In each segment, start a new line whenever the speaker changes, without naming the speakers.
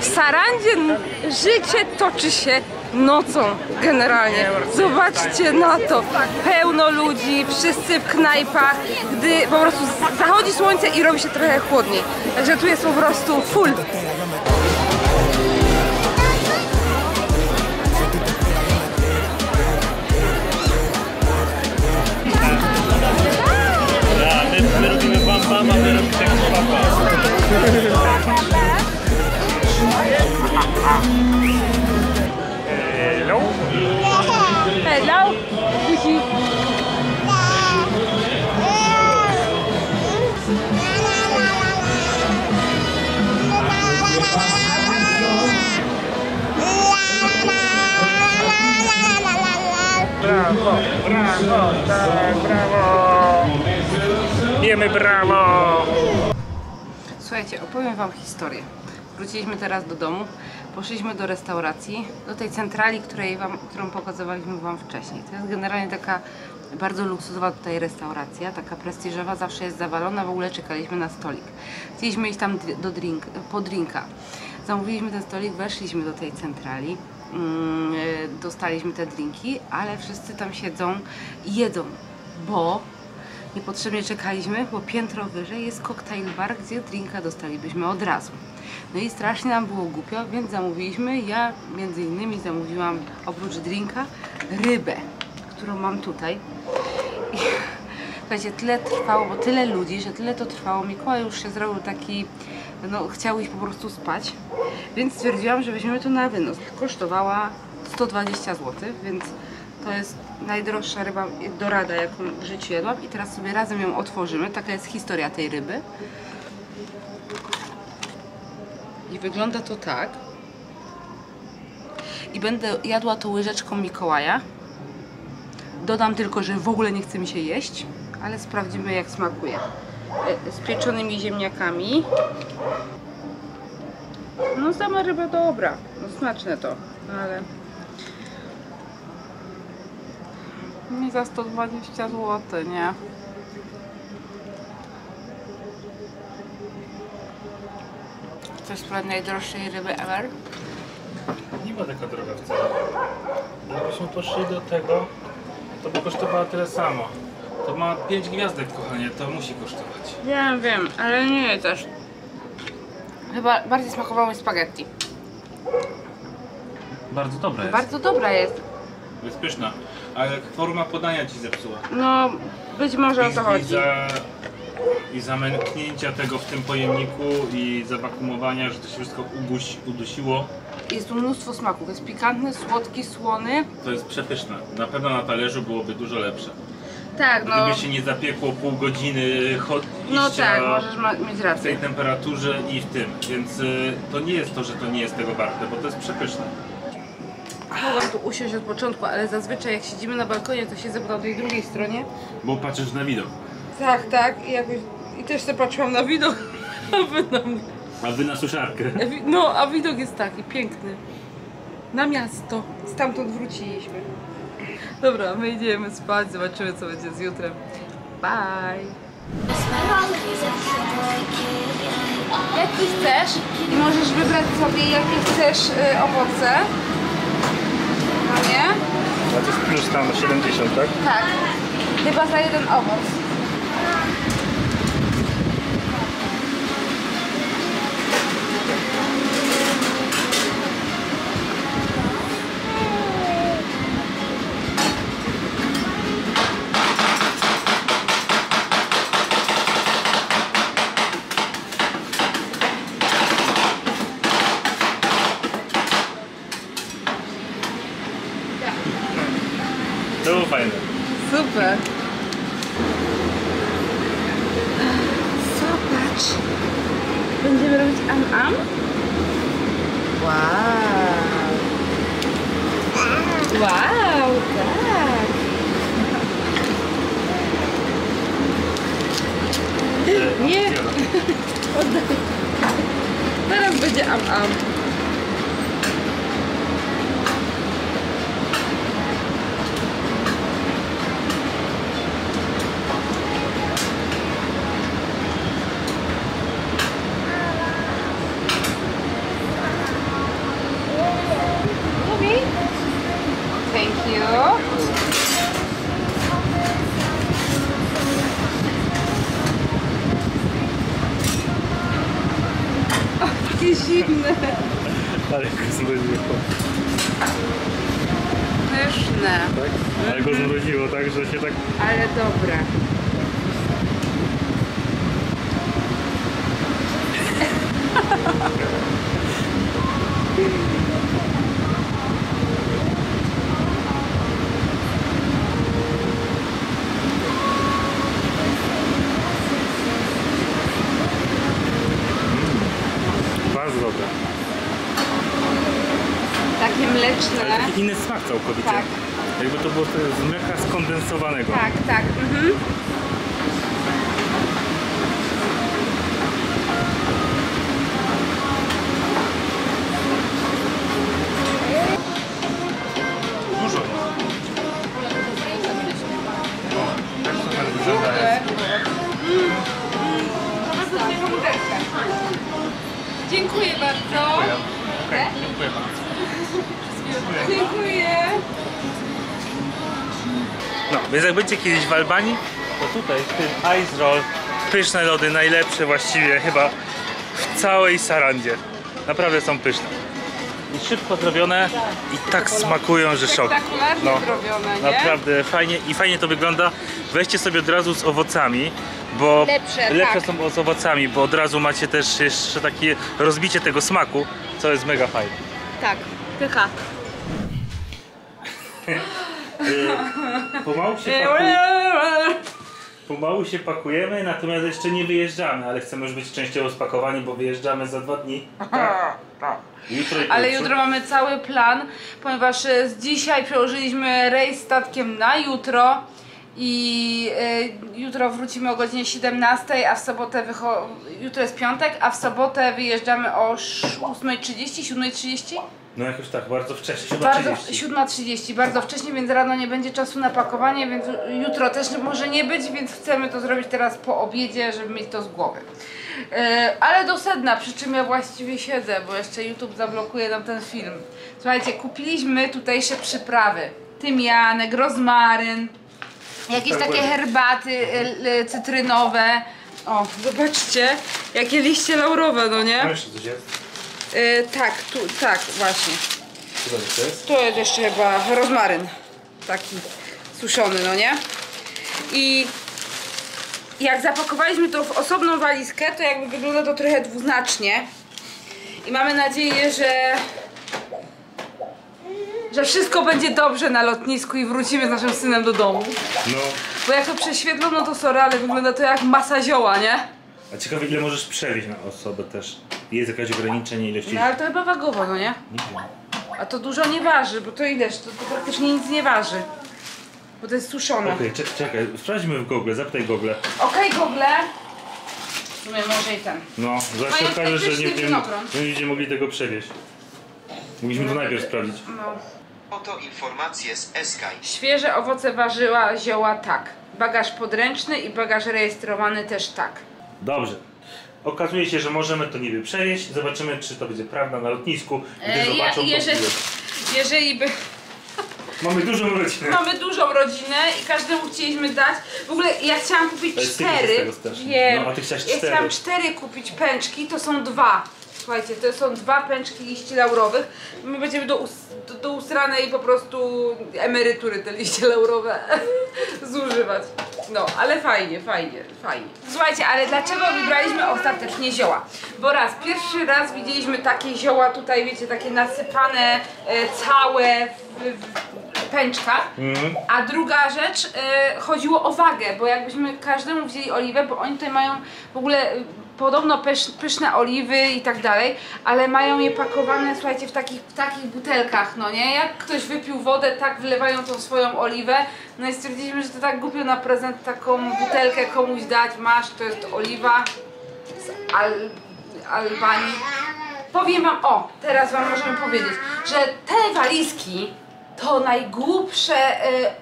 W Sarandzie życie toczy się nocą generalnie. Zobaczcie na to. Pełno ludzi, wszyscy w knajpach, gdy po prostu zachodzi słońce i robi się trochę chłodniej. Także tu jest po prostu full.
My, my robimy bam bam? Brawo, brawo, tak, brawo. Wiemy brawo.
Słuchajcie, opowiem Wam historię. Wróciliśmy teraz do domu, poszliśmy do restauracji, do tej centrali, której wam, którą pokazywaliśmy Wam wcześniej. To jest generalnie taka bardzo luksusowa tutaj restauracja, taka prestiżowa, zawsze jest zawalona, w ogóle czekaliśmy na stolik. Chcieliśmy iść tam do drink, po drinka. Zamówiliśmy ten stolik, weszliśmy do tej centrali, dostaliśmy te drinki, ale wszyscy tam siedzą i jedzą, bo Niepotrzebnie czekaliśmy, bo piętro wyżej jest koktajl bar, gdzie drinka dostalibyśmy od razu. No i strasznie nam było głupio, więc zamówiliśmy. Ja między innymi zamówiłam oprócz drinka rybę, którą mam tutaj. I, słuchajcie, tyle trwało, bo tyle ludzi, że tyle to trwało. Mikołaj już się zrobił taki, no chciał iść po prostu spać, więc stwierdziłam, że weźmiemy to na wynos. Kosztowała 120 zł, więc to jest najdroższa ryba dorada, jaką w życiu jadłam i teraz sobie razem ją otworzymy. Taka jest historia tej ryby. I wygląda to tak. I będę jadła to łyżeczką Mikołaja. Dodam tylko, że w ogóle nie chce mi się jeść, ale sprawdzimy jak smakuje. E, Z pieczonymi ziemniakami. No sama ryba dobra, no smaczne to, ale mi za 120 zł, nie? Chcesz spróbować najdroższej ryby ever?
Nie ma taka droga wcale. Gdybyśmy poszli do tego, to by kosztowała tyle samo. To ma 5 gwiazdek, kochanie, to musi kosztować.
Wiem, wiem, ale nie jest aż. Chyba bardziej smakowało mi spaghetti.
Bardzo dobre jest.
Bardzo dobra jest.
Jest pyszna. Ale forma podania ci zepsuła.
No, być może o to
i,
chodzi.
za, I zamknięcia tego w tym pojemniku i zawakumowania, że to się wszystko uguś, udusiło.
Jest tu mnóstwo smaków. Jest pikantny, słodki, słony.
To jest przepyszne. Na pewno na talerzu byłoby dużo lepsze.
Tak, no.
Gdyby się nie zapiekło pół godziny chod-
No tak, możesz mieć
w
rację.
tej temperaturze i w tym. Więc y, to nie jest to, że to nie jest tego warte, bo to jest przepyszne.
Mogłam tu usiąść od początku, ale zazwyczaj jak siedzimy na balkonie, to siedzę po tej drugiej stronie.
Bo patrzysz na widok.
Tak, tak. I jakoś... I też sobie patrzyłam na widok. A wy na mnie.
A wy na suszarkę.
No, a widok jest taki piękny. Na miasto. Stamtąd wróciliśmy. Dobra, my idziemy spać, zobaczymy co będzie z jutrem. Bye! Jaki chcesz? I możesz wybrać sobie jakie chcesz y, owoce. No nie?
A to jest plus tam 70, tak?
Tak. Chyba za jeden owoc. Będziemy robić am-am? Wow. Wow, tak. Nie. Oddaj. Teraz będzie am-am. zimne.
Ale go zmroziło.
Pyszne,
Tak? Ale go zmroziło, tak, że się tak...
ale dobre.
Bardzo dobre.
Takie
Ale
mleczne.
taki inny smak całkowicie.
Tak.
Jakby to było z mleka skondensowanego.
Tak, tak. Mhm.
Dużo. O, też super wygląda.
Dziękuję bardzo.
Dziękuję bardzo.
Dziękuję.
No, więc jak będziecie kiedyś w Albanii, to tutaj w tym Ice Roll pyszne lody, najlepsze właściwie chyba w całej Sarandzie. Naprawdę są pyszne. I szybko zrobione i tak smakują, że szok. No? Naprawdę fajnie i fajnie to wygląda. Weźcie sobie od razu z owocami, bo
Lepsze,
lepsze
tak.
są z owocami, bo od razu macie też jeszcze takie rozbicie tego smaku, co jest mega fajne.
Tak, pycha.
Pomału się, paku... Pomału się pakujemy, natomiast jeszcze nie wyjeżdżamy, ale chcemy już być częściowo spakowani, bo wyjeżdżamy za dwa dni. Tak? Jutro
Ale jutro mamy cały plan, ponieważ e, z dzisiaj przełożyliśmy rejs statkiem na jutro i e, jutro wrócimy o godzinie 17, a w sobotę jutro jest piątek, a w sobotę wyjeżdżamy o sz- 8.30, 7.30?
No jakoś tak, bardzo wcześnie,
Bardzo
7.30.
7.30, bardzo wcześnie, więc rano nie będzie czasu na pakowanie, więc jutro też może nie być, więc chcemy to zrobić teraz po obiedzie, żeby mieć to z głowy. E, ale do sedna, przy czym ja właściwie siedzę, bo jeszcze YouTube zablokuje nam ten film. Słuchajcie, kupiliśmy tutejsze przyprawy. Tymianek, rozmaryn, jakieś
Tak,
takie herbaty e, cytrynowe. O, zobaczcie, jakie liście laurowe, no nie?
Tam jeszcze coś jest?
E, tak, tu, tak, właśnie.
Co to jest?
To jest jeszcze chyba rozmaryn. Taki suszony, no nie? I jak zapakowaliśmy to w osobną walizkę, to jakby wygląda to trochę dwuznacznie. I mamy nadzieję, że że wszystko będzie dobrze na lotnisku i wrócimy z naszym synem do domu.
No,
Bo jak to prześwietlą, no to sorry, ale wygląda to jak masa zioła, nie?
A ciekawe ile możesz przewieźć na osobę też. Jest jakieś ograniczenie ilości?
No ale to chyba wagowo, no nie?
Nie wiem.
A to dużo nie waży, bo to ileż? To, to praktycznie nic nie waży. Bo to jest suszone.
Okej, czek- czekaj, sprawdźmy w Google, zapytaj Google.
Okej, Google. W sumie może i ten.
No, zaraz się
Mają
okaże, że nie
winogron.
że nie będziemy mogli tego przewieźć. Mogliśmy to najpierw sprawdzić.
No.
Oto informacje z Eskaj.
Świeże owoce, warzyła, zioła tak. Bagaż podręczny i bagaż rejestrowany też tak.
Dobrze. Okazuje się, że możemy to niby przewieźć. Zobaczymy, czy to będzie prawda na lotnisku. Gdy
E,
zobaczą,
ja,
to
jeżeli, jeżeli by...
Mamy dużą rodzinę.
Mamy dużą rodzinę i każdemu chcieliśmy dać. W ogóle ja chciałam kupić cztery. Wiem.
No, a ty chciałaś
ja
cztery.
chciałam cztery kupić pęczki, to są dwa. Słuchajcie, to są dwa pęczki liści laurowych. My będziemy do, us, do, do usranej po prostu emerytury te liście laurowe zużywać. No, ale fajnie, fajnie, fajnie. Słuchajcie, ale dlaczego wybraliśmy ostatecznie zioła? Bo raz, pierwszy raz widzieliśmy takie zioła tutaj, wiecie, takie nasypane e, całe w, w pęczkach.
Mhm.
A druga rzecz, e, chodziło o wagę, bo jakbyśmy każdemu wzięli oliwę, bo oni tutaj mają w ogóle podobno pysz, pyszne oliwy i tak dalej, ale mają je pakowane, słuchajcie, w takich, w takich butelkach, no nie? Jak ktoś wypił wodę, tak wlewają tą swoją oliwę, no i stwierdziliśmy, że to tak głupio na prezent taką butelkę komuś dać, masz, to jest oliwa z Al, Albanii. Powiem wam, o, teraz wam możemy powiedzieć, że te walizki to najgłupsze, e,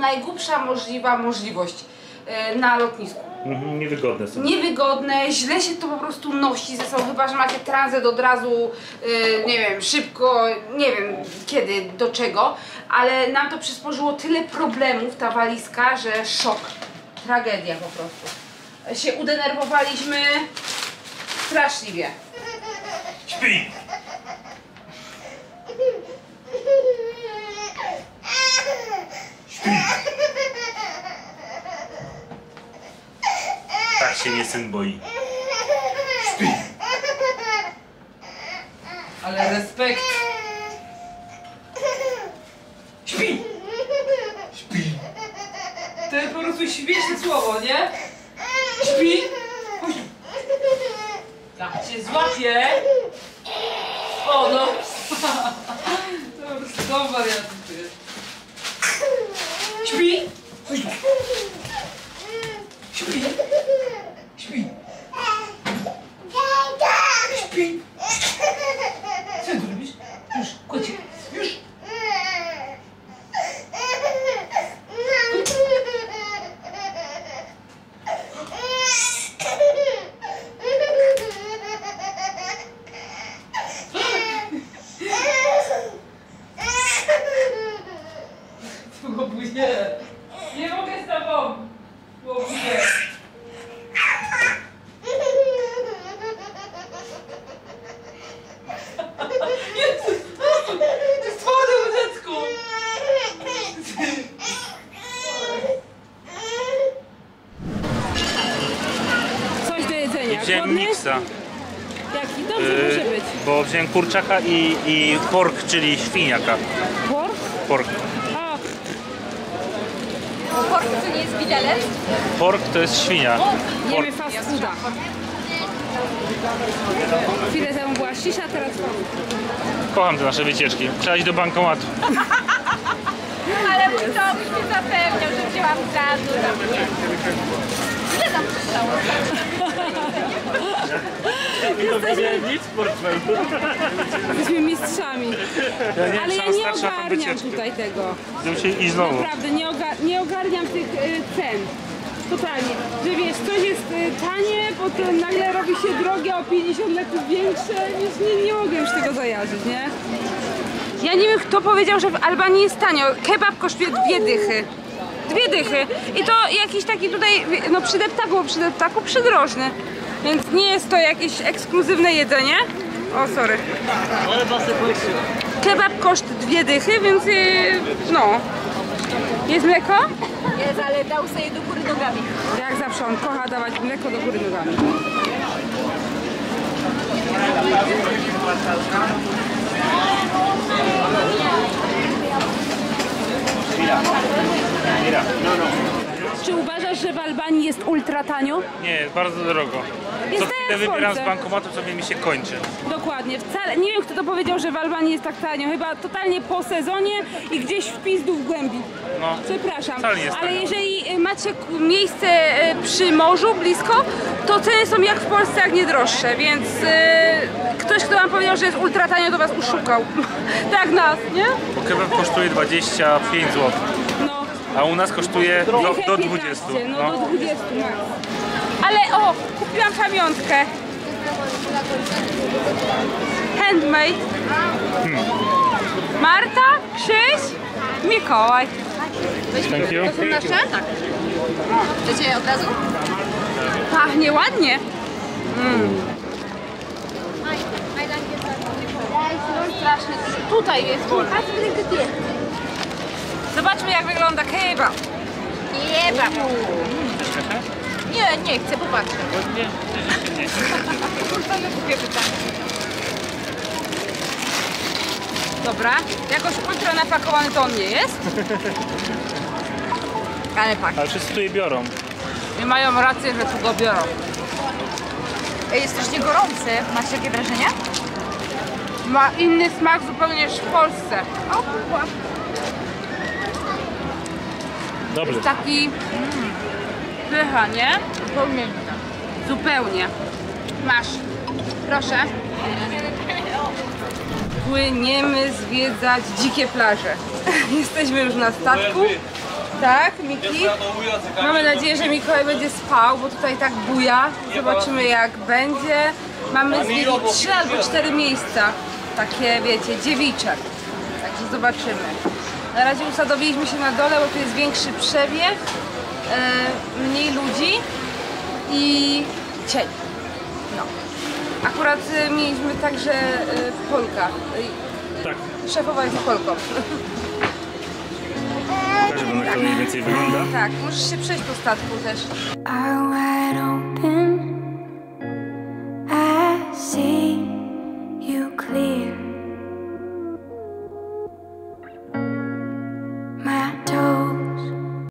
najgłupsza możliwa możliwość e, na lotnisku.
Mhm, niewygodne są.
Niewygodne, źle się to po prostu nosi ze sobą, chyba że macie tranzyt od razu, e, nie wiem, szybko, nie wiem kiedy, do czego, ale nam to przysporzyło tyle problemów, ta walizka, że szok, tragedia po prostu. Się udenerwowaliśmy straszliwie.
Śpi! Tak się nie syn boi.
Ale respekt. Śpi! Śpi. To jest po prostu śmieszne słowo, nie? Śpi? Tu. Jak cię złapię. O no. To po prostu tu jest. Śpi? Śpi. Śpi. Śpi. Co ty robisz? Już, kładź się. Już. Łobuzie. Nie mogę z tobą. Łobuzie. Jezus! To jest twoje dziecko! Coś do jedzenia.
Wziąłem
Głodny?
miksa,
Jaki? Dobrze
yy,
może być.
bo wziąłem kurczaka i, i pork, czyli świniaka.
Pork?
Pork.
A,
Pork to nie jest widelec?
Pork to jest świnia.
jemy fast fooda. Chwilę temu była cisza, teraz.
Kocham te nasze wycieczki. Trzeba iść do bankomatu.
Ale mój Tomuś mnie zapewniał, że wzięłam gazu. Ile tam przystało?
Nic w portfelu.
Jesteśmy mistrzami.
Ja nie
Ale ja nie ogarniam tutaj tego.
Iść znowu.
Naprawdę, nie, ogar nie ogarniam tych y, cen. Totalnie. Że wiesz, coś jest y, tanie, potem nagle robi się drogie o 50 leków większe, więc nie, nie mogę już tego zajarzyć, nie? Ja nie wiem, kto powiedział, że w Albanii jest tanio. Kebab kosztuje dwie dychy. Dwie dychy. I to jakiś taki tutaj, no przy deptaku, bo przy deptaku przydrożny. Więc nie jest to jakieś ekskluzywne jedzenie. O, sorry. Kebab koszt dwie dychy, więc yy, no. Jest mleko?
Jest, ale dał sobie do góry nogami.
Jak zawsze on kocha dawać mleko do góry nogami. Czy uważasz, że w Albanii jest ultra tanio?
Nie, jest bardzo drogo.
Jest
Co chwilę wybieram z bankomatu, co mi się kończy.
Dokładnie, wcale. Nie wiem kto to powiedział, że w Albanii jest tak tanio. Chyba totalnie po sezonie i gdzieś w pizdu w głębi.
No.
Przepraszam,
Wcale nie jest
ale
tanio.
jeżeli y, macie miejsce y, przy morzu blisko, to ceny są jak w Polsce, jak nie droższe, więc y, ktoś, kto wam powiedział, że jest ultra tanio, to was uszukał. tak nas, nie?
Bo kebab kosztuje 25 zł. A u nas kosztuje do, do
15,
20.
No,
No.
do 20 max. Ale o, kupiłam pamiątkę. Handmade.
Hmm.
Marta, Krzyś, Mikołaj.
Thank you.
To są nasze? Tak.
Chcecie od razu?
Pachnie ładnie. Strasznie dużo. Tutaj jest wolno. Zobaczmy jak wygląda kebab.
Nie, babo. Nie, nie chcę, popatrzę.
Dobra, jakoś ultra napakowany to on nie jest. Ale pak.
Ale wszyscy tu je biorą.
I mają rację, że tu go biorą.
Ej, Jest strasznie gorący. Macie takie wrażenie?
Ma inny smak zupełnie niż w Polsce.
O, kurwa.
Dobry.
Taki mm, pycha, nie?
Zupełnie.
Zupełnie. Masz. Proszę. Płyniemy zwiedzać dzikie plaże. Jesteśmy już na statku. Tak, Miki? Mamy nadzieję, że Mikołaj będzie spał, bo tutaj tak buja. Zobaczymy jak będzie. Mamy zwiedzić trzy albo cztery miejsca. Takie, wiecie, dziewicze. Także zobaczymy. Na razie usadowiliśmy się na dole, bo tu jest większy przebieg, e, mniej ludzi i cień. No. Akurat y, mieliśmy także y, Polka.
Tak,
Szefowa jest Polką.
pokażę wam jak to mniej więcej wygląda.
Tak, możesz się przejść po statku też.